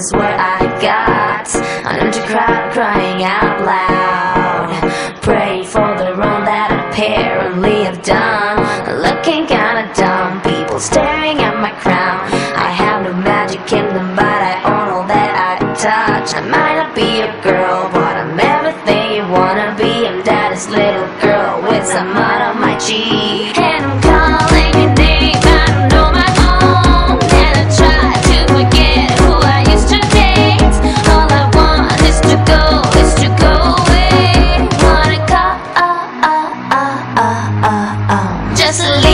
is what I got. An empty crowd crying out loud. Pray for the wrong that apparently I apparently have done. Looking kinda dumb, people staring at my crown. I have no magic kingdom, but I own all that I touch. I might not be a girl, gasoline.